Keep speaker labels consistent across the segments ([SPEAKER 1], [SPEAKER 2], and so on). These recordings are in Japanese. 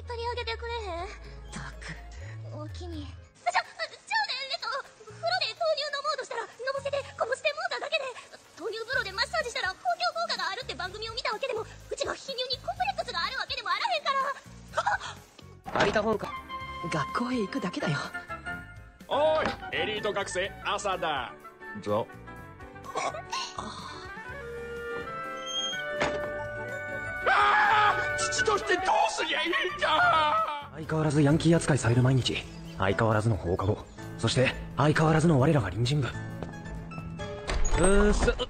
[SPEAKER 1] 引っ張り上げてくれへん
[SPEAKER 2] たく
[SPEAKER 1] おおきにじゃじゃあねえっと風呂で豆乳飲もうとしたらのぼせてこぼしてもうただけで豆乳風呂でマッサージしたら公共効果があるって番組を見たわけでもうちが貧乳にコンプレックスがあるわけでもあらへんから
[SPEAKER 2] 空いた本か学校へ行くだけだよ
[SPEAKER 3] おいエリート学生朝だ。ぞ。としてどうすりゃいいんだ。
[SPEAKER 4] 相変わらずヤンキー扱いされる毎日。相変わらずの放課後。そして相変わらずの我らが隣人部。うーす。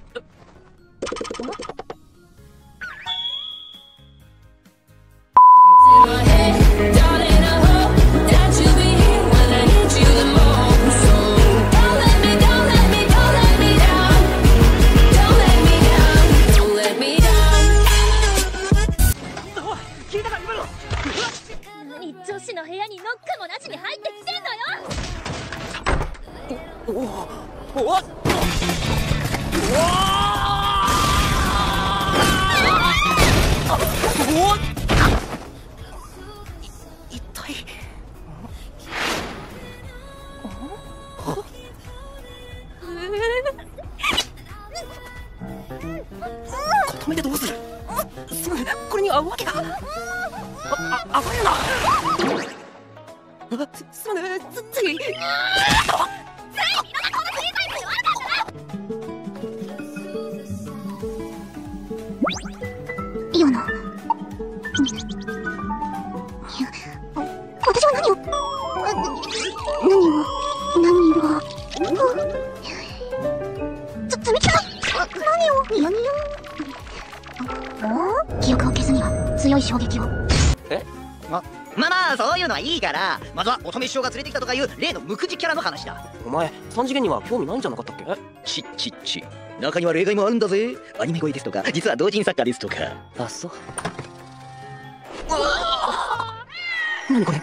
[SPEAKER 1] 衝撃を。
[SPEAKER 5] ま？あまあそういうのはいいからまずは乙女師匠が連れてきたとかいう例の無口キャラの話だ。
[SPEAKER 2] お前三次元には興味ないんじゃなかったっけ？
[SPEAKER 5] ちっちっち。中には例外もあるんだぜ。アニメ声ですとか実は同人作家ですとか。
[SPEAKER 2] あそう。何これ？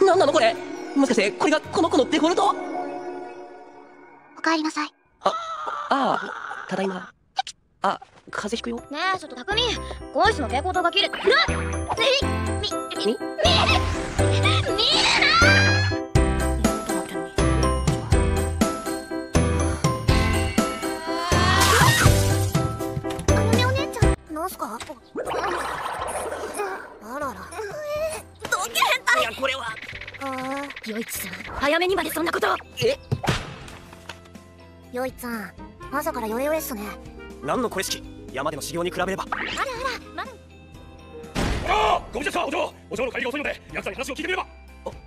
[SPEAKER 2] 何なのこれ？もしかしてこれがこの子のデフォルト？
[SPEAKER 1] お帰りなさい。
[SPEAKER 2] ああただいま。あ風邪ひくよ？
[SPEAKER 1] ねえちょっと匠ゴイスの蛍光灯が切れてなえみみみ見あお姉ちゃんなんすかあららどけ変
[SPEAKER 2] いやこれは
[SPEAKER 1] ああよいちさん早めにまでそんなこと
[SPEAKER 2] え
[SPEAKER 1] よいちゃん朝からヨレヨレっすね
[SPEAKER 2] 何のこれ式山での修行に比べれば。
[SPEAKER 1] あらあらまだ
[SPEAKER 3] ああご無事ですかお嬢お嬢の帰りが遅いのでヤクザに話を聞いてみれば。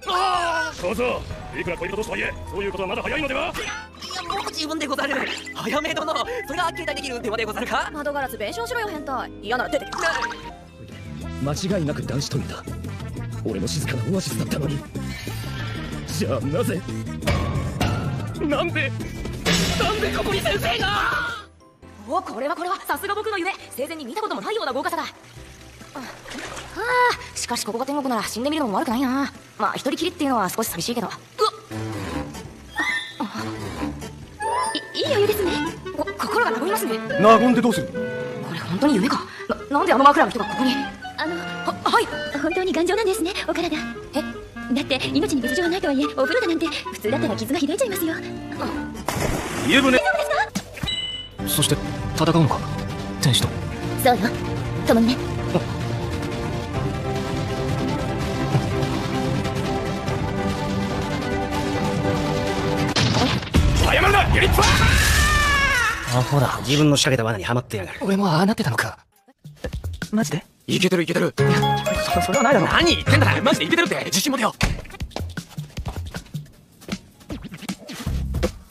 [SPEAKER 3] ああどうぞいくら恋人同士とはいえそういうことはまだ早いのでは。い
[SPEAKER 2] やもう十分でござる。早め殿それが携帯できる電話でござるか？
[SPEAKER 6] 窓ガラス弁償しろよ変態。嫌なら出てけ
[SPEAKER 4] 間違いなく男子トイレだ俺の静かなオアシスだったのに。じゃあなぜ？なんで？なんでここに先生が？
[SPEAKER 6] おこれはこれは。さすが僕の夢。生前に見たこともないような豪華さだ。ああしかしここが天国なら死んでみるのも悪くないな。まあ一人きりっていうのは少し寂しいけど。うわああいいいお湯ですね。こ心が和みますね。
[SPEAKER 4] 和んでどうする？
[SPEAKER 6] これ本当に夢か。ななんであの枕の人がここに？
[SPEAKER 1] あの
[SPEAKER 6] ははい。
[SPEAKER 1] 本当に頑丈なんですねお体。
[SPEAKER 6] え？
[SPEAKER 1] だって命に別状はないとはいえお風呂だなんて普通だったら傷が開いちゃいますよ。
[SPEAKER 4] 湯船そして戦うのか？天使と。
[SPEAKER 1] そうよ。共にね。
[SPEAKER 3] 謝るな！ユニット
[SPEAKER 4] アホだ。
[SPEAKER 5] 自分の仕掛けた罠にはまってやがる。
[SPEAKER 4] 俺もああなってたのか？マジで？
[SPEAKER 3] いけてるいけてる。
[SPEAKER 4] そそれはないだろ。
[SPEAKER 3] 何言ってんだ？マジでいけてるって。自信持てよ。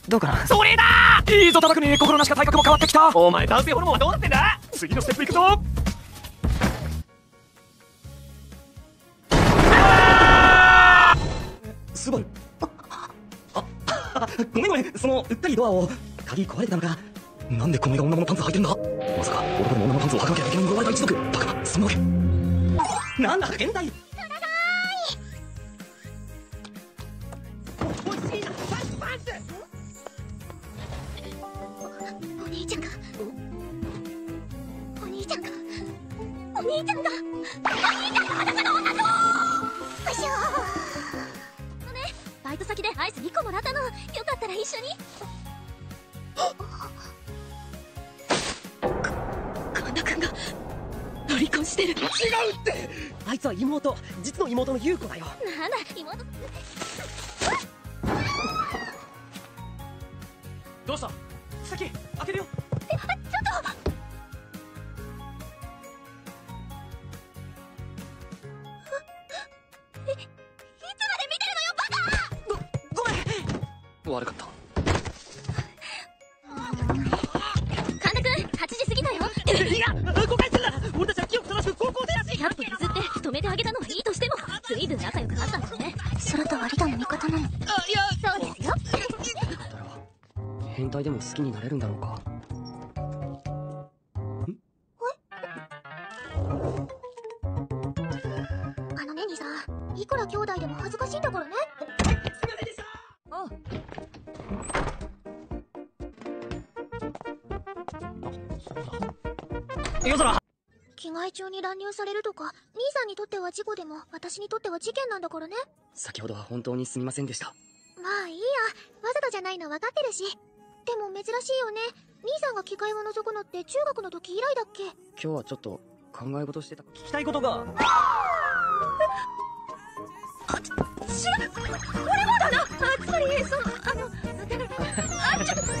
[SPEAKER 4] どうかな？
[SPEAKER 3] それだいいぞ叩くに心なしか体格も変わってきた。お前男性ホルモンはどうなってんだ？次のステップいくぞ。
[SPEAKER 2] すごい。ああごめんごめん。そのうっかりドアを鍵壊れてたのか。なんでこのが女物パンツ履いてんだ？まさか男でも女のパンツを履かなきゃいけない呪われた一族。バカなそんなわけなんだ変態
[SPEAKER 1] お兄ちゃんが。お兄ちゃんが。お兄ちゃんが。お兄ちゃんが。裸の女とよいしょ
[SPEAKER 4] ごめんバイト先でアイス
[SPEAKER 1] 2個もらったのよかったら一緒にか
[SPEAKER 4] 神田君が。離婚してる
[SPEAKER 7] 違うって
[SPEAKER 2] あいつは妹実の妹の優子だよ
[SPEAKER 1] なんだ妹
[SPEAKER 2] どうした先開け
[SPEAKER 7] きになれるんだろうか？
[SPEAKER 1] あのね兄さん。いくら兄弟でも恥ずかしいんだからね。
[SPEAKER 2] 夜空
[SPEAKER 1] 着替え中に乱入されるとか兄さんにとっては事故でも私にとっては事件なんだからね。
[SPEAKER 7] 先ほどは本当にすみませんでした。
[SPEAKER 1] まあいいや。わざとじゃないの分かってるしでも珍しいよね。兄さんが着替えを覗くのって中学の時以来だっけ？
[SPEAKER 7] 今日はちょっと考え事してた。
[SPEAKER 2] 聞きたいことが。
[SPEAKER 1] 知らこれもだな。あつまりそのあのあちょっと待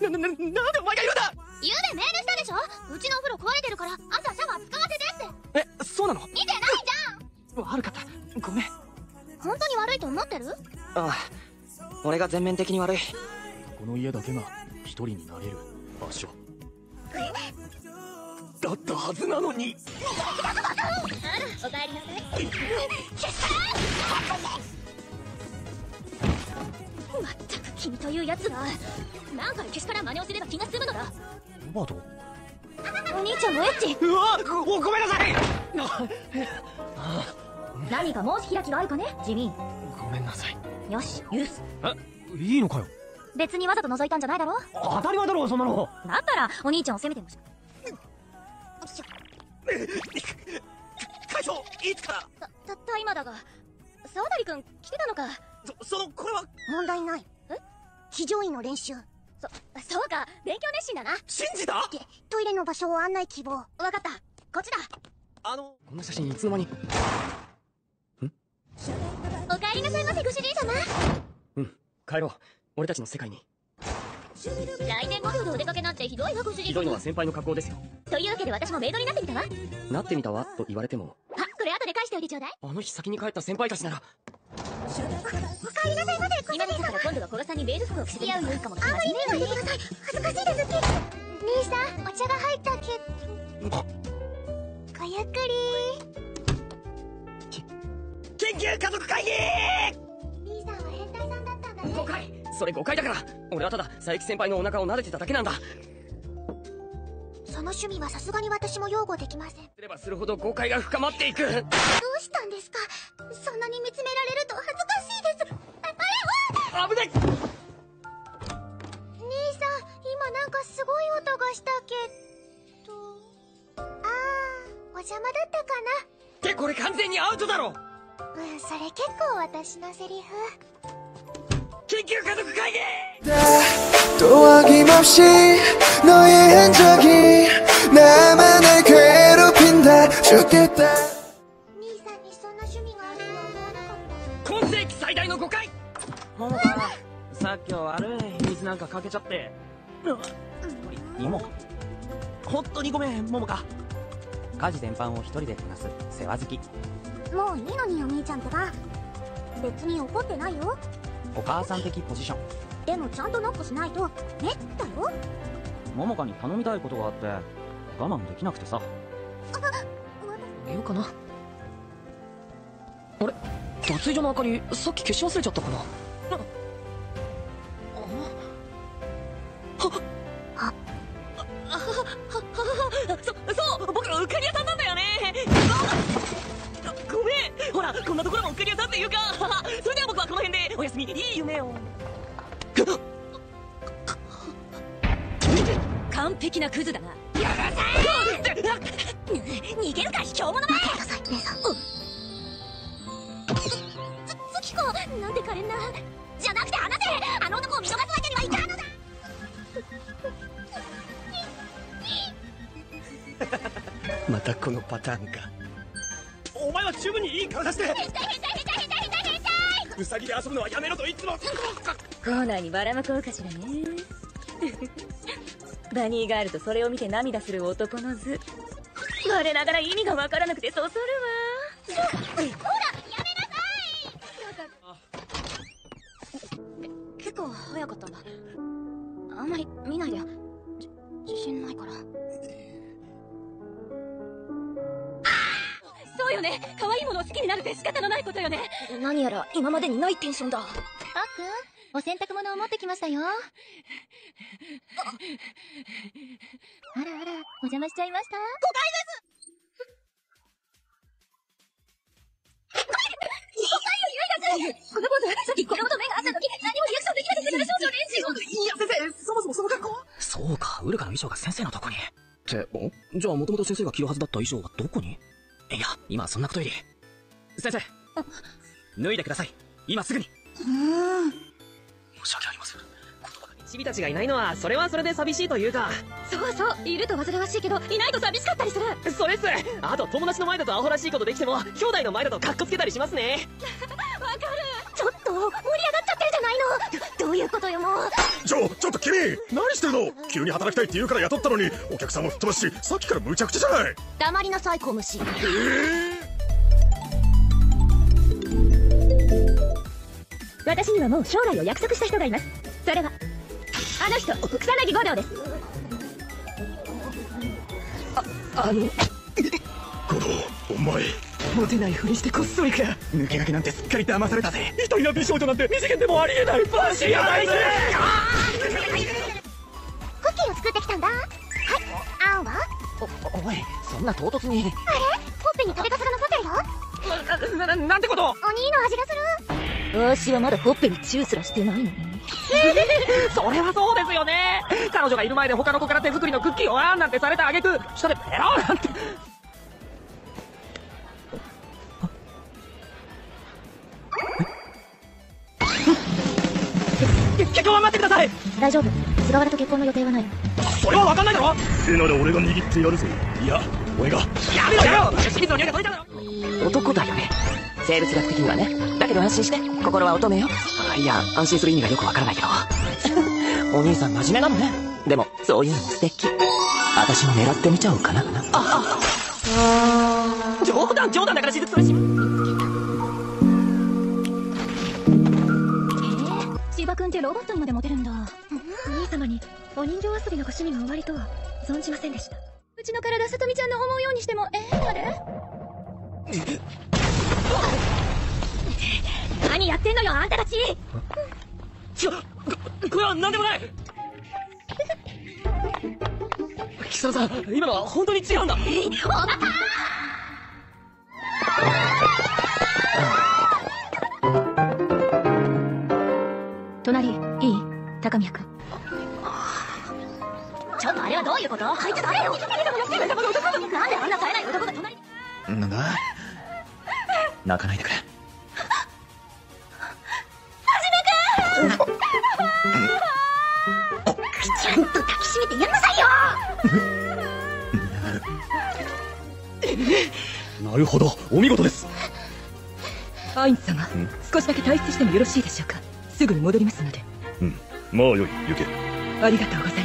[SPEAKER 2] ななななんでお前が言うんだ
[SPEAKER 1] ゆうべメールしたでしょうちのお風呂壊れてるから朝シャワー使わせてって
[SPEAKER 2] えそうなの
[SPEAKER 1] 見てないじ
[SPEAKER 2] 悪かったごめん
[SPEAKER 1] 本当に悪いと思ってる？
[SPEAKER 7] ああ俺が全面的に悪い。
[SPEAKER 3] この家だけが一人になれる。場所。
[SPEAKER 2] だったはずなのに。
[SPEAKER 1] おかえりなさい。まったく君というやつは何回けしから真似をすれば気が済むのだ。
[SPEAKER 3] ロバート？
[SPEAKER 1] お兄ちゃんもエッチ。
[SPEAKER 2] うわごごめんなさい
[SPEAKER 1] 何か申し開きがあるかね地味
[SPEAKER 3] ごめんなさい。
[SPEAKER 1] よし許す
[SPEAKER 3] えいいのかよ？
[SPEAKER 1] 別にわざと覗いたんじゃないだろ？
[SPEAKER 2] 当たり前だろそんなの。
[SPEAKER 1] だったらお兄ちゃんを責めてもし
[SPEAKER 2] 会長いつから？
[SPEAKER 1] たたった今だが沢渡くん来てたのか。
[SPEAKER 2] そそのこれは？
[SPEAKER 1] 問題ない。え？騎乗位の練習。そそうか。勉強熱心だな。
[SPEAKER 2] 信じた？
[SPEAKER 1] トイレの場所を案内希望。わかった。こっちだ。
[SPEAKER 2] あの
[SPEAKER 7] こんな写真いつの間に？
[SPEAKER 1] お帰りなさいませご主人様。
[SPEAKER 7] うん帰ろう。俺たちの世界に。
[SPEAKER 1] 来年5秒でお出かけなんてひどいわご主人様。
[SPEAKER 7] ひどいのは先輩の格好ですよ。
[SPEAKER 1] というわけで私もメイドになってみたわ。
[SPEAKER 7] なってみたわと言われても。
[SPEAKER 1] あこれ後で返しておいてちょうだい。
[SPEAKER 7] あの日先に帰った先輩たちなら。
[SPEAKER 1] お帰りなさいませ今のから今度は古賀さんにベール服を着せてやるのいいかもあんまり見ないでください。恥ずかしいですって兄さんお茶が入ったけど
[SPEAKER 2] 家族会議
[SPEAKER 1] り兄さんは変態さんだったんだね。
[SPEAKER 7] 誤解。それ誤解だから。俺はただ佐伯先輩のお腹を撫でてただけなんだ。
[SPEAKER 1] その趣味はさすがに私も擁護できません。ど
[SPEAKER 7] すればするほど誤解が深まっていく。
[SPEAKER 1] うしたんですか？そんなに見つめられると恥ずかしいです。ああれは！
[SPEAKER 7] 危ない
[SPEAKER 1] 兄さん今なんかすごい音がしたけど。ああお邪魔だったか
[SPEAKER 7] ってこれ完全にアウトだろ！
[SPEAKER 1] なうんそれ結構私のセリフ
[SPEAKER 7] 研究家族会議
[SPEAKER 8] 또 어김없이 너의 흔적이 나만을 괴롭힌다 죽겠다
[SPEAKER 1] 兄さんにそんな趣味があるとは思わなかった
[SPEAKER 7] 今世紀最大の誤解
[SPEAKER 2] ももかさっきは悪い水なんかかけちゃっても本当にごめんももか
[SPEAKER 9] 家事全般を一人でこなす世話好き。
[SPEAKER 1] もういいのにお兄ちゃんってば別に怒ってないよ。
[SPEAKER 9] お母さん的ポジション。
[SPEAKER 1] でもちゃんとノックしないとねだよ。
[SPEAKER 9] 桃香に頼みたいことがあって我慢できなくてさ。
[SPEAKER 4] 言うかなあれ脱衣所の明かりさっき消し忘れちゃったかな
[SPEAKER 10] ウサギで遊ぶのはやめろといつも。
[SPEAKER 4] コーナーにばらまこうかしらねバニーガールとそれを見て涙する男の図。我ながら意味がわからなくてそそるわ。
[SPEAKER 1] ほらやめなさい
[SPEAKER 4] 結構早かったんだあんまり見ないでよ方のないことよね。何やら今までにないテンションだ。
[SPEAKER 1] あっくんお洗濯物を持ってきましたよ。あらあらお邪魔しちゃいました？
[SPEAKER 4] このポーズさっき子供と目が合った時何もリアクションできなかったから少々練習を。
[SPEAKER 10] いや先生そもそもその格好
[SPEAKER 7] そうかウルカの衣装が先生のとこに。っておじゃあもともと先生が着るはずだった衣装はどこに？いや今はそんなことより先生。脱いでください。今すぐに。申し訳ありません。
[SPEAKER 2] チビたちがいないのはそれはそれで寂しいというか。
[SPEAKER 4] そうそういると煩わしいけどいないと寂しかったりする。
[SPEAKER 2] それっす。あと友達の前だとアホらしいことできても兄弟の前だとカッコつけたりしますね。
[SPEAKER 4] わかる。
[SPEAKER 1] ちょっと盛り上がっちゃってるじゃないの。どどういうことよもう。
[SPEAKER 3] ちょちょっと君。何してるの？急に働きたいって言うから雇ったのにお客さんも吹っ飛ばすしさっきから無茶苦茶じゃない。
[SPEAKER 1] 黙りなさい小虫
[SPEAKER 4] 私にはもう将来を約束した人がいます。それはあの人草薙五郎です。
[SPEAKER 10] あの
[SPEAKER 3] 五郎お前。
[SPEAKER 10] モテないふりしてこっそりか。抜け駆けなんてすっかり騙されたぜ。一人の美少女なんて二次元でもありえない。バシやないぜ
[SPEAKER 1] クッキーを作ってきたんだ。はいあんは？
[SPEAKER 10] おおいそんな唐突に。
[SPEAKER 1] あれ？ほっぺに食べかすが残ってるよ。
[SPEAKER 2] なななんてこと。
[SPEAKER 1] お兄の味がする
[SPEAKER 4] わしはまだほっぺにチューすらしてないのに。
[SPEAKER 2] それはそうですよね。彼女がいる前で他の子から手作りのクッキーをあーんなんてされたあげく下でペローなんて。結婚は待ってください。
[SPEAKER 1] 大丈夫。菅原と結婚の予定はない。
[SPEAKER 2] それは分かんないだろ。
[SPEAKER 3] 手なら俺が握ってやるぞ。いや俺が。
[SPEAKER 2] やめろやめろ清水の匂いが届いただろ。男だよね生物学的にはね。だけど安心して。心は乙女よ。あいや安心する意味がよくわからないけど。お兄さん真面目なのね。でもそういうの素敵。私も狙ってみちゃおうかな。ああ。冗談冗談だからしずくそれし
[SPEAKER 4] 千葉君ってロボットにまでモテるんだ。お兄様にお人形遊びのご趣味がおありとは存じませんでした。うちの体さとみちゃんの思うようにしてもええまで何やってんのよあんたたち！
[SPEAKER 2] ちょここれは何でもない！木更さん今のは本当に違うんだ！
[SPEAKER 1] おバカ
[SPEAKER 4] 隣いい？高宮君。
[SPEAKER 1] ちょっとあれはどういうこと？あいつ誰よなんであんな冴えない男が隣に
[SPEAKER 7] なんだ？泣かないでくれ。
[SPEAKER 1] ちゃんと抱きしめてやん。なさいよ
[SPEAKER 3] なるほどお見事です
[SPEAKER 4] アイン様少しだけ退出してもよろしいでしょうかすぐに戻りますので
[SPEAKER 3] うん。まあよい行け
[SPEAKER 4] ありがとうございます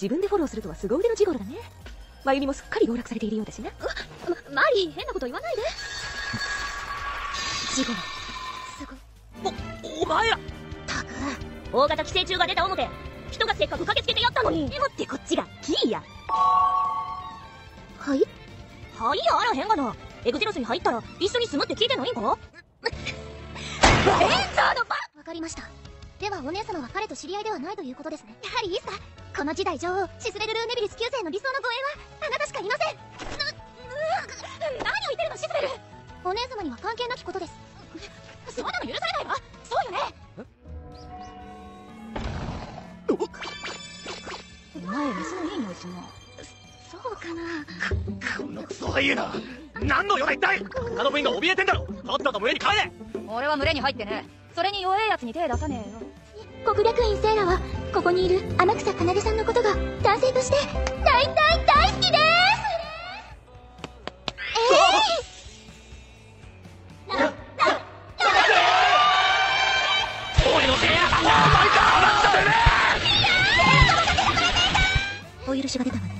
[SPEAKER 4] 自分でフォローするとは凄腕のジゴロだね。真由美もすっかり籠絡されているようだしな。ま、マリー変なこと言わないで。ジゴロ
[SPEAKER 2] お前ら。
[SPEAKER 1] 大型寄生虫が出た思て人がせっかく駆けつけてやったのに。
[SPEAKER 4] でもってこっちがキーや。
[SPEAKER 1] はい？
[SPEAKER 4] はい？やあらへんがな。エグゼロスに入ったら一緒に住むって聞いてないんか？
[SPEAKER 1] エンザーのバわかりました。ではお姉様は彼と知り合いではないということですね。やはりいいさこの時代女王シスレルルーネビリス9世の理想の護衛はあなたしかいません。な、う何を言ってるのシスレル。お姉様には関係なきことです。
[SPEAKER 4] そんなの許されない。わそうよね。お前メスのいい匂いするな
[SPEAKER 1] そうかな。
[SPEAKER 7] このクソハイエナ何の用だ一体。他の部員が怯えてんだろ。とっとと群れに帰れ。
[SPEAKER 4] 俺は群れに入ってね。それに弱えやつに手出さねえよ
[SPEAKER 1] 国略院セイラはここにいる天草奏さんのことが男性として大大大好きです
[SPEAKER 7] 俺のせいやお前か
[SPEAKER 1] お許しが出たわね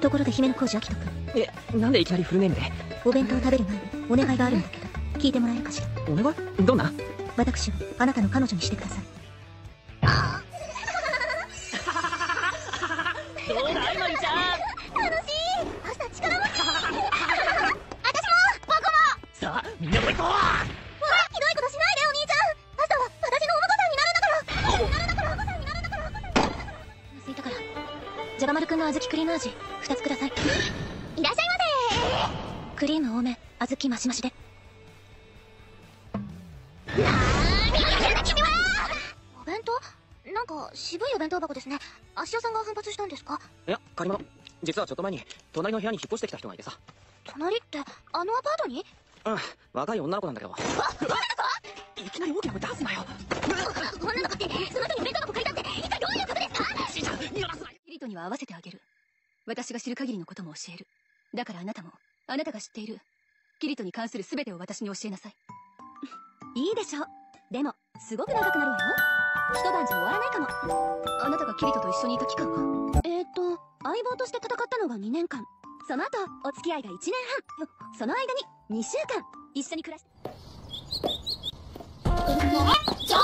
[SPEAKER 1] ところで姫野浩二明人君
[SPEAKER 2] えなんでいきなりフルネームで
[SPEAKER 1] お弁当を食べる前にお願いがあるんだけど聞いてもらえるかしら
[SPEAKER 2] お願いどんな
[SPEAKER 1] 私をあなたの彼女にしてください。
[SPEAKER 2] どうだいまりちゃん
[SPEAKER 1] 楽しい朝力持ち私も僕も
[SPEAKER 7] さあみんなも行こう
[SPEAKER 1] わひどいことしないでお兄ちゃん朝は私のお婿さんになるんだからお婿さんになるんだからお婿さんになるんだからお婿さんになるんだからすいたからじゃがまるくんの小豆クリーム味2つくださいいらっしゃいませクリーム多め小豆マシマシで
[SPEAKER 2] 隣の部屋に引っ越してきた人がいてさ。
[SPEAKER 1] 隣ってあのアパートに？
[SPEAKER 2] うん若い女の子なんだけど。いきなり大きな声出すなよ
[SPEAKER 1] 女の子ってその人にお弁当箱借りたって一体どういうことですか
[SPEAKER 2] しんちゃん逃がすなよ
[SPEAKER 4] キリトには合わせてあげる私が知る限りのことも教えるだからあなたもあなたが知っているキリトに関する全てを私に教えなさいいいでしょでもすごく長くなるわよ一晩じゃ終わらないかもあなたがキリトと一緒にいた期間はえー、っと相棒として戦ったのが2年間その後お付き合いが1年半。その間に2週間一緒に暮らし。
[SPEAKER 1] しょ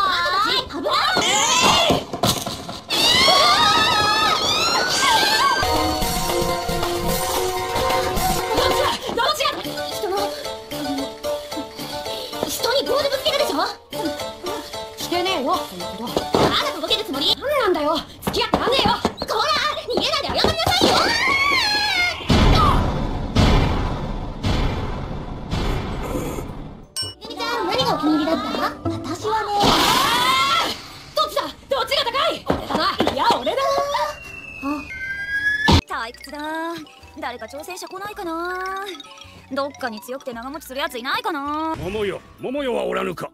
[SPEAKER 4] してねえよそんなこと
[SPEAKER 1] あなたとぼけるつもり？
[SPEAKER 4] 何なんだよ退屈だ。誰か挑戦者来ないかな。どっかに強くて長持ちするやついないかな。
[SPEAKER 3] 桃よ桃よはおらぬか。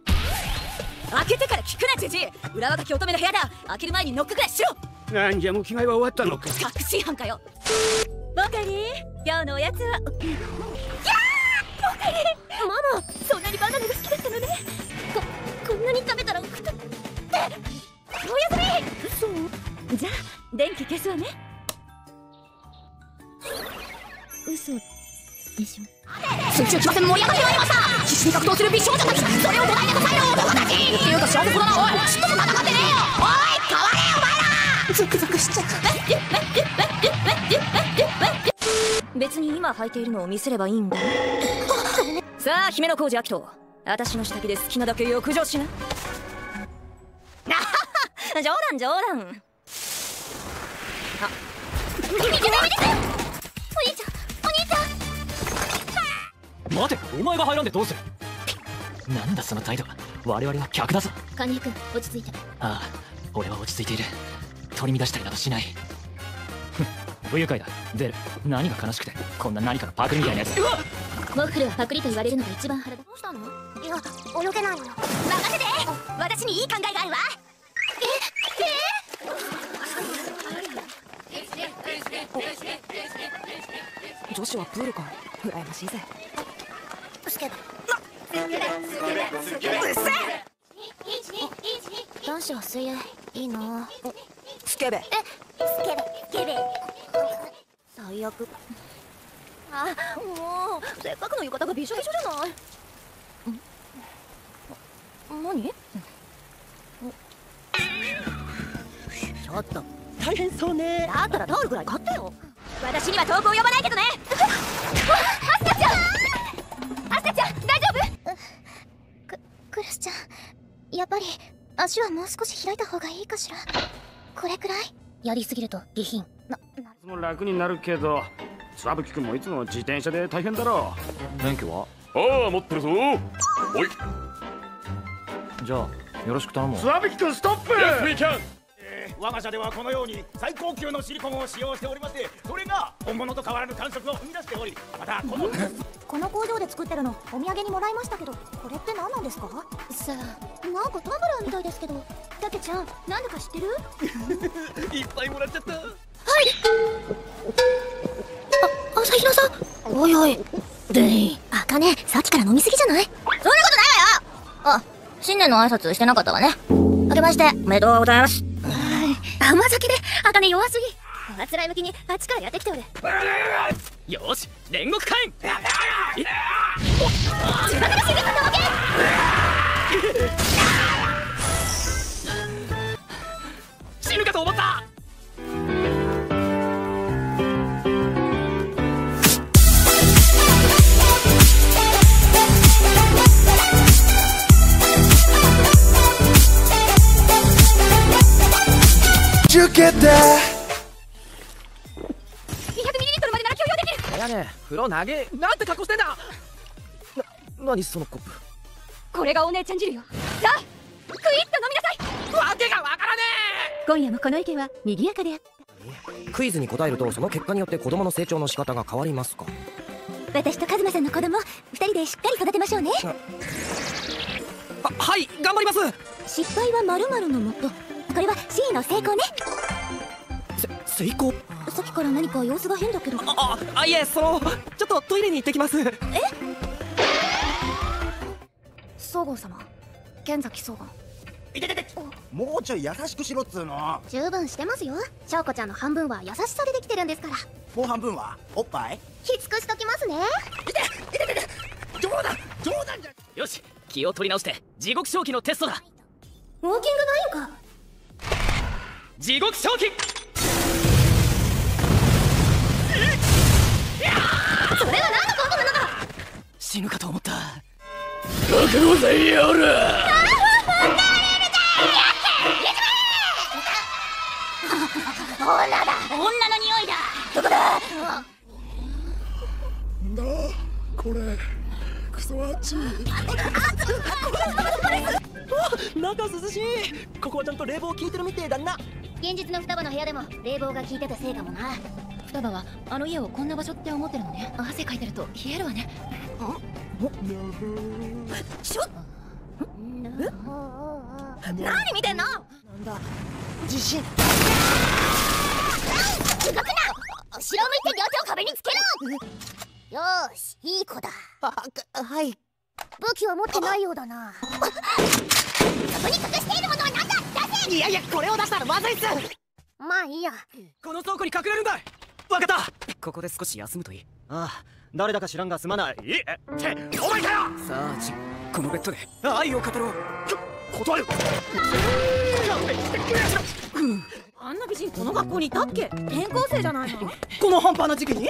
[SPEAKER 4] 開けてから聞くなジジイ。裏若き乙女の部屋だ。開ける前にノックぐらいしろ。
[SPEAKER 3] なんじゃもう着替えは終わったのか。
[SPEAKER 4] 確信犯かよ。ボカリ今日のおやつは。やーボカリママそんなにバナナが好きだったのね。ここんなに食べたら太って。おやすみ！嘘？じゃあ電気消すわね嘘でしょ？水中騎馬戦盛り上がってまいりました必死に格闘する美少女たちそれをご覧くださいよ男たちっていうか幸せそうだなおいちっとも戦ってねえよおい変われよお前ら
[SPEAKER 1] ゾクゾクしちゃった
[SPEAKER 4] 別に今履いているのを見せればいいんだよさあ姫野浩二明人私の下着で好きなだけ浴場しな冗談冗談
[SPEAKER 1] 見てダメです
[SPEAKER 10] 待てお前が入らんでどうする？なんだその態度。我々は客だぞ。
[SPEAKER 1] カニエ君落ち着いて。
[SPEAKER 10] ああ俺は落ち着いている。取り乱したりなどしない。ふん不愉快だ。出る。何が悲しくてこんな何かのパクリみたいなやつ。
[SPEAKER 1] モッフルはパクリと言われるのが一番腹だ。どうしたの？いや泳げないの。よ
[SPEAKER 4] 任せて！私にいい考えがあるわ。女子はプールか。羨ましいぜ
[SPEAKER 1] スケベ男子は水泳。いいな
[SPEAKER 4] スケベ。
[SPEAKER 1] えスケベスケベ。最悪。
[SPEAKER 4] あもうせっかくの浴衣がびしょびしょじゃない。ん？何？
[SPEAKER 5] ちょっと。大変そうね。
[SPEAKER 4] だったらタオルぐらい買ってよ。私には遠く及ばないけどねちゃん大丈
[SPEAKER 1] ククラスちゃんやっぱり足はもう少し開いた方がいいかしら？これくらい？やりすぎると下品。なない
[SPEAKER 3] つも楽になるけど沢吹くんもいつも自転車で大変だろ
[SPEAKER 9] 免許は？
[SPEAKER 3] ああ持ってるぞ。おい。
[SPEAKER 9] じゃあよろしく頼む
[SPEAKER 11] 諏訪引君ストップ我が社ではこのように最高級のシリコンを使用しておりましてそれが本物と変わらぬ感触を生み出しておりまたこの
[SPEAKER 1] この工場で作ってるのお土産にもらいましたけどこれって何なんですか？さあなんかタブラーみたいですけど。たけちゃんなんだか知ってる？
[SPEAKER 11] いっぱいもらっちゃった。
[SPEAKER 1] あ朝比奈さん。おいおい。でいあかねさっきから飲みすぎじゃない？そんなことないわよ。あ新年の挨拶してなかったわね。あけまして。おめでとうございます甘酒であかね弱すぎ。あつらい向きにあっちからやってきておれ
[SPEAKER 2] よし煉獄火炎
[SPEAKER 1] 自爆で死ぬかとぼけ？
[SPEAKER 2] 死ぬかと思った
[SPEAKER 8] けて。
[SPEAKER 4] 200ml までなら許容できる。
[SPEAKER 2] いやね。風呂投げ。なんて格好してんだ。な何そのコップ。
[SPEAKER 4] これがお姉ちゃん汁よ。さクイッと飲みなさい。
[SPEAKER 2] わけがわからねえ。
[SPEAKER 4] 今夜もこの意見は賑やかであった。
[SPEAKER 2] クイズに答えるとその結果によって子供の成長の仕方が変わりますか？
[SPEAKER 1] 私とカズマさんの子供二人でしっかり育てましょうね。
[SPEAKER 2] ははい頑張ります。
[SPEAKER 1] 失敗はまるまるのもと。これは C の成功ね。
[SPEAKER 2] せ成功？
[SPEAKER 1] さっきから何か様子が変だけど。
[SPEAKER 2] ああいえそのちょっとトイレに行ってきます。
[SPEAKER 4] 総合様。剣崎総合。
[SPEAKER 11] もうちょい優しくしろっつうの。
[SPEAKER 1] 十分してますよ。翔子ちゃんの半分は優しさでできてるんですから。
[SPEAKER 11] もう半分は？おっぱい？
[SPEAKER 1] きつくしときますね。
[SPEAKER 11] 冗談冗談じゃ。
[SPEAKER 2] よし気を取り直して。地獄正気のテストだ。
[SPEAKER 1] ウォーキングないのか？
[SPEAKER 2] 地獄正気
[SPEAKER 1] それは何のことなのだ。
[SPEAKER 2] 死ぬかと思った。
[SPEAKER 3] 覚悟せいやおら
[SPEAKER 1] 女だ。女の匂いだ。どこだ？
[SPEAKER 8] これ。クソ暑い
[SPEAKER 2] 中涼しいここはちゃんと冷房効いてるみてえだな
[SPEAKER 1] 現実の双葉の部屋でも冷房が効いてたせいかもな。
[SPEAKER 4] 双葉はあの家をこんな場所って思ってるのね。汗かいてると冷えるわね。
[SPEAKER 1] ちょ何見てんの？
[SPEAKER 2] 地震。
[SPEAKER 1] 動くな後ろ向いて両手を壁につけろよー！しいい子だ
[SPEAKER 2] はい
[SPEAKER 1] 武器は持ってないようだなそこに隠しているものは何だ
[SPEAKER 2] いやいやこれを出したらまずいっす。
[SPEAKER 1] まあいいや。
[SPEAKER 2] この倉庫に隠れるんだわかった。ここで少し休むといい。
[SPEAKER 7] ああ誰だか知らんがすまない。
[SPEAKER 3] いえってお前かよ！
[SPEAKER 2] さあジこのベッドで。愛を語ろう。
[SPEAKER 3] 断る。
[SPEAKER 4] あんな美人この学校にいたっけ？転校生じゃないの？
[SPEAKER 2] この半端な時期に？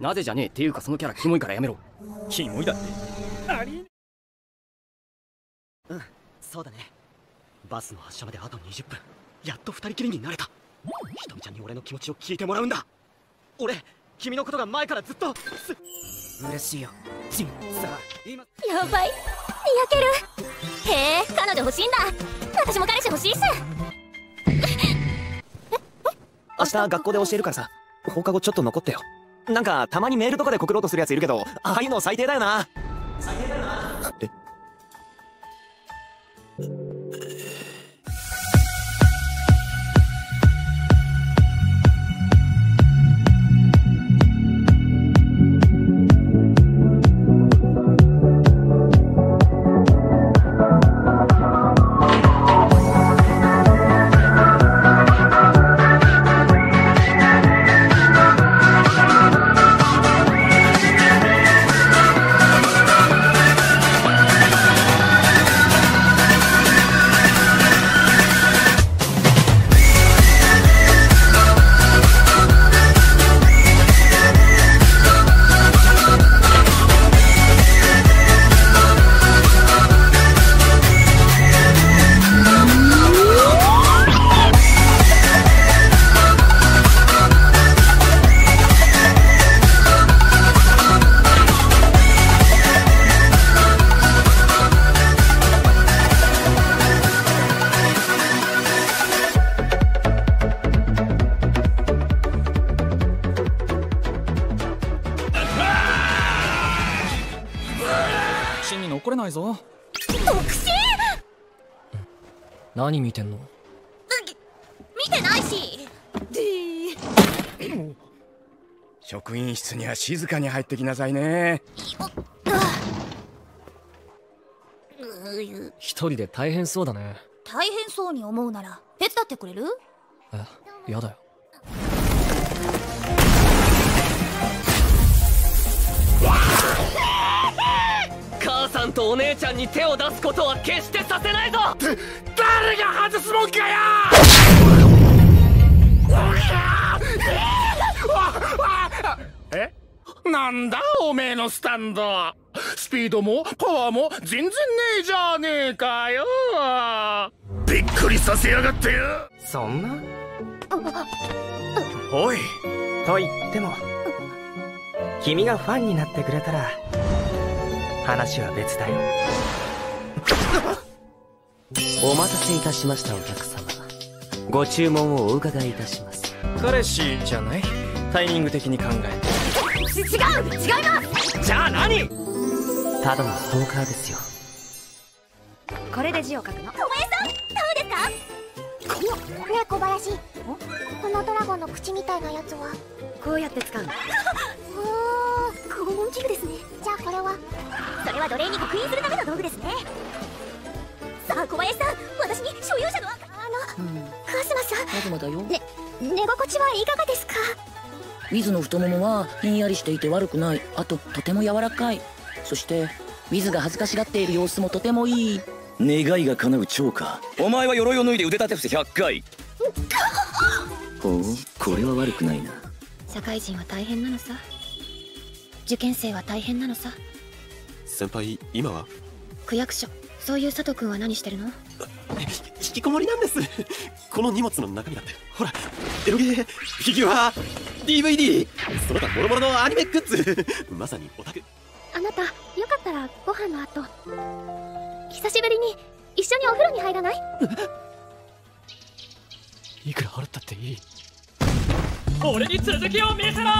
[SPEAKER 2] なぜじゃねえっていうかそのキャラキモいからやめろ。
[SPEAKER 3] キモいだって。
[SPEAKER 7] うんそうだね。バスの発車まであと20分。やっと二人きりになれた。ひとみちゃんに俺の気持ちを聞いてもらうんだ。俺君のことが前からずっと。す
[SPEAKER 2] 嬉しいよ。ジンさあ今
[SPEAKER 1] やばい。焼ける。へえ彼女欲しいんだ。私も彼氏欲しいっす。
[SPEAKER 2] 明日学校で教えるからさ放課後ちょっと残ってよなんかたまにメールとかで告ろうとするやついるけどああいうの最低だよな。最低
[SPEAKER 12] 何見てんの？
[SPEAKER 1] 見てないし。で
[SPEAKER 11] 職員室には静かに入ってきなさいね。
[SPEAKER 1] う
[SPEAKER 12] 一人で大変そうだね。
[SPEAKER 1] 大変そうに思うなら手伝ってくれる？
[SPEAKER 12] えやだよ 母さんとお姉ちゃんに手を出すことは決してさせないぞ！
[SPEAKER 11] 誰が外すもんかよ！え？なんだおめえのスタンドスピードもパワーも全然ねえじゃねえかよ！びっくりさせやがってよ！
[SPEAKER 2] そんな？おいと言っても君がファンになってくれたら話は別だよ。お待たせいたしましたお客様。ご注文をお伺いいたします。
[SPEAKER 11] 彼氏じゃない？タイミング的に考えて。
[SPEAKER 1] 違う！違います！
[SPEAKER 2] じゃあ何？ただのストーカーですよ。
[SPEAKER 4] これで字を書くの？
[SPEAKER 1] 小林さんどうですか？
[SPEAKER 13] ねえ小林。このドラゴンの口みたいなやつは？
[SPEAKER 4] こうやって使うの。
[SPEAKER 13] おー拷問器具ですね。じゃあこれは？
[SPEAKER 1] それは奴隷に刻印するための道具ですね。さあ小林さん私に所有者のあ
[SPEAKER 13] あのカスマさん。
[SPEAKER 14] まだまだよ。
[SPEAKER 13] ね寝心地はいかがですか？
[SPEAKER 14] ウィズの太ももはひんやりしていて悪くない。あととても柔らかい。そしてウィズが恥ずかしがっている様子もとてもいい。
[SPEAKER 7] 願いが叶う超か。お前は鎧を脱いで腕立て伏せ100回。ほうこれは悪くないな。
[SPEAKER 13] 社会人は大変なのさ。受験生は大変なのさ
[SPEAKER 15] 先輩今は？
[SPEAKER 13] 区役所。そういう佐藤君は何してるの？
[SPEAKER 15] 引きこもりなんです。この荷物の中身だって。ほらエロゲー。フィギュア DVD その他諸々のアニメグッズ。まさにオタク。
[SPEAKER 13] あなたよかったらご飯の後。久しぶりに一緒にお風呂に入らない？
[SPEAKER 12] いくら払ったっていい。
[SPEAKER 10] 俺に続きを見せろ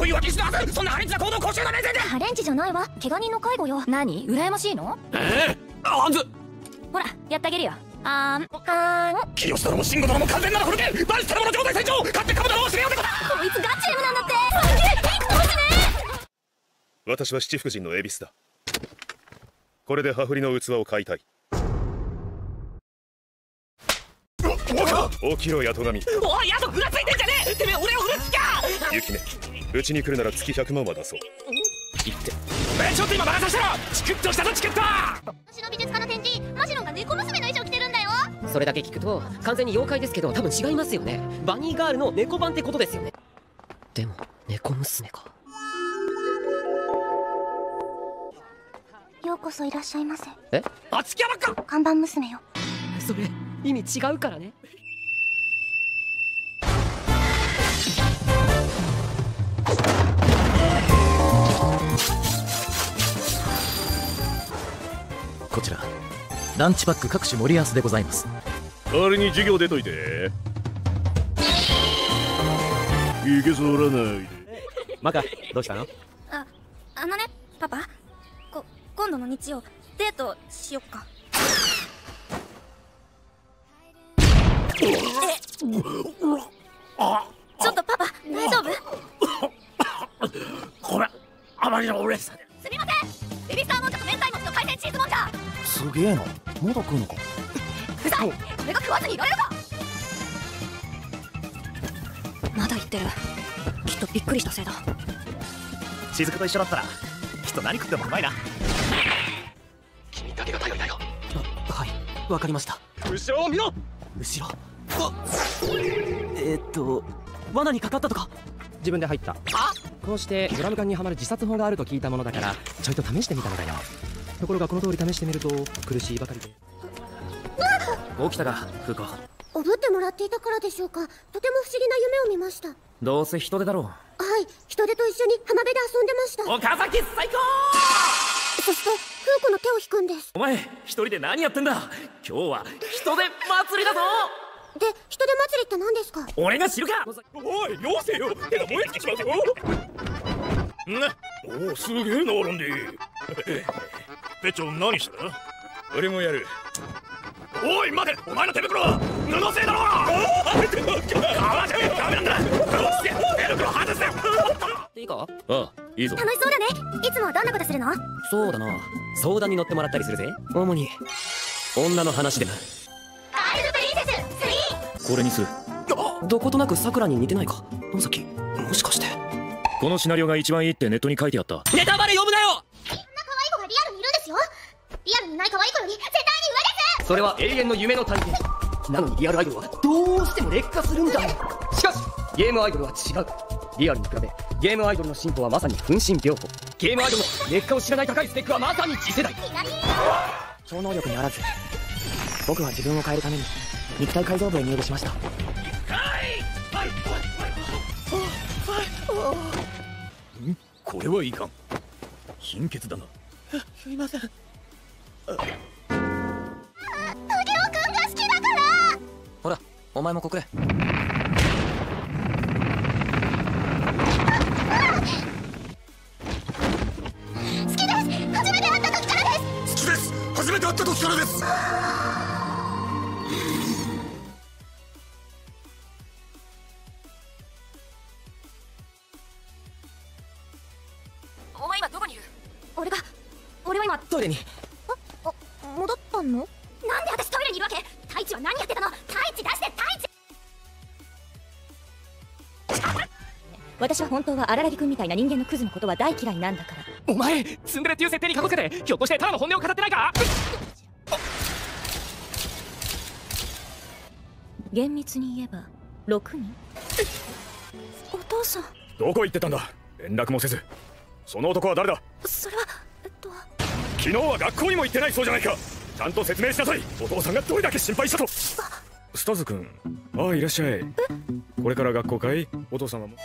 [SPEAKER 11] こはずそんな破裂な行動講習の面前で
[SPEAKER 1] ハレンチじゃないわ。怪我人の介護よ。
[SPEAKER 4] 何？羨ましいの？
[SPEAKER 11] え？えあず
[SPEAKER 4] ほらやってあげるよ。あーん。あーん。
[SPEAKER 11] 清志殿も慎吾殿も完全ならこれで万事たるもの状態船長勝ってかぶだろう忘れようでござ
[SPEAKER 1] こいつガチ M なんだって。サンキューピンク飛ばすね
[SPEAKER 3] 私は七福神の恵比寿だ。これで羽振りの器を買いたい。起きろ八神
[SPEAKER 10] おいヤトぐらついてんじゃねえてめえ俺を売る気か
[SPEAKER 3] 雪ねうちに来るなら月100万は出そう。
[SPEAKER 11] 言って。えちょっと今任させろ！チクッとしたぞチクッと
[SPEAKER 1] 私の美術家の展示。マシロンが猫娘の衣装着てるんだよ。
[SPEAKER 2] それだけ聞くと完全に妖怪ですけど多分違いますよね。バニーガールの猫版ってことですよね。でも猫娘か。
[SPEAKER 13] ようこそいらっしゃいませ。
[SPEAKER 2] え？
[SPEAKER 11] あつきやばっか
[SPEAKER 13] 看板娘よ。
[SPEAKER 2] それ意味違うからね
[SPEAKER 10] こちら。ランチパック各種盛り合わせでございます。
[SPEAKER 3] 代わりに授業出といて。いけそうらないで。
[SPEAKER 9] マカどうしたの？
[SPEAKER 1] ああのねパパ？こ今度の日曜デートしよっか。
[SPEAKER 11] あ
[SPEAKER 1] ちょっとパパ大丈夫？
[SPEAKER 11] ごめんあまりの嬉しさで。す
[SPEAKER 1] みません。ベビースターもんじゃと明太餅と海鮮チーズもんじゃ
[SPEAKER 12] すげえな。まだ食うのか。
[SPEAKER 1] うざい。これが食わずにいられるか
[SPEAKER 4] まだ言ってる。きっとびっくりしたせいだ。
[SPEAKER 12] 雫と一緒だったらきっと何食ってもうまいな。
[SPEAKER 15] 君だけが頼りだよ
[SPEAKER 10] はい。わかりました。
[SPEAKER 15] 後ろを見ろ。
[SPEAKER 10] 後ろ。えー、っと罠にかかったとか。
[SPEAKER 2] 自分で入った。こうしてドラム缶にはまる自殺法があると聞いたものだからちょいと試してみたのだよところがこの通り試してみると苦しいばかりで。起きたか風子
[SPEAKER 13] おぶってもらっていたからでしょうか。とても不思議な夢を見ました。は
[SPEAKER 2] どうせ人手だろ
[SPEAKER 13] い人手と一緒に浜辺で遊んでました。
[SPEAKER 11] 岡崎最高！
[SPEAKER 13] そして風子の手を引くんです。
[SPEAKER 12] お前一人で何やってんだ？今日は人で祭りだぞ！
[SPEAKER 1] で人手祭りって何ですか？
[SPEAKER 3] 俺が知るか！おいよせよ。手が燃え尽きちまうぞ。なおおすげえなロンディペチョ何した俺もやる。おい待てお前の手袋は布製だろ革じゃねえダメなんだ！どうして手袋外せ！よ
[SPEAKER 2] いいか？
[SPEAKER 3] ああいいぞ。
[SPEAKER 1] 楽しそうだね。いつもどんなことするの？
[SPEAKER 2] そうだな。相談に乗ってもらったりするぜ。主に。女の話でな。
[SPEAKER 1] ガールズプリンセス3
[SPEAKER 3] これにする。
[SPEAKER 2] どことなくさくらに似てないか？野崎もしかして。
[SPEAKER 3] このシナリオが一番いいってネットに書いてあった。
[SPEAKER 2] ネタバレ読むなよ
[SPEAKER 1] リアルにいるんですよ。リアルにない可愛い子より絶対に上です。
[SPEAKER 2] それは永遠の夢の体験なのにリアルアイドルはどうしても劣化するんだ。よしかしゲームアイドルは違う。リアルに比べゲームアイドルの進歩はまさに分身療法。ゲームアイドルの劣化を知らない高いスペックはまさに次世代。超能力にあらず僕は自分を変えるために肉体改造部へ入部しました。
[SPEAKER 3] これはいかん。貧血だな
[SPEAKER 16] すいません。
[SPEAKER 1] トゲオくんが好きだから。
[SPEAKER 2] ほらお前もここへ。
[SPEAKER 1] 好きです。初めて会った時からです。
[SPEAKER 17] 好きです。初めて会った時からです
[SPEAKER 4] 荒木くんみたいな人間のクズのことは大嫌いなんだから。
[SPEAKER 18] お前ツンデレっていう設定にかこつけてひょっとしてただの本音を語ってないか？
[SPEAKER 4] 厳密に言えば6人？
[SPEAKER 1] お父さん。
[SPEAKER 3] どこ行ってたんだ？連絡もせず。その男は誰だ？
[SPEAKER 1] それはえっと。
[SPEAKER 3] 昨日は学校にも行ってないそうじゃないか。ちゃんと説明しなさい。お父さんがどれだけ心配したと。スタズ君ああいらっしゃい。これから学校かい？お父さんはもう